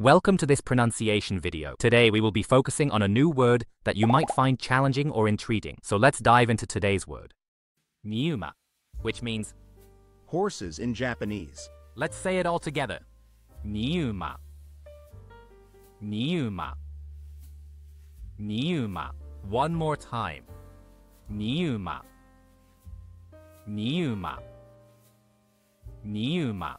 Welcome to this pronunciation video. Today we will be focusing on a new word that you might find challenging or intriguing. So let's dive into today's word. Niuma, which means, Horses in Japanese. let's say it all together. Niuma. Niuma. Niuma. One more time. Niuma. Niuma. Niuma.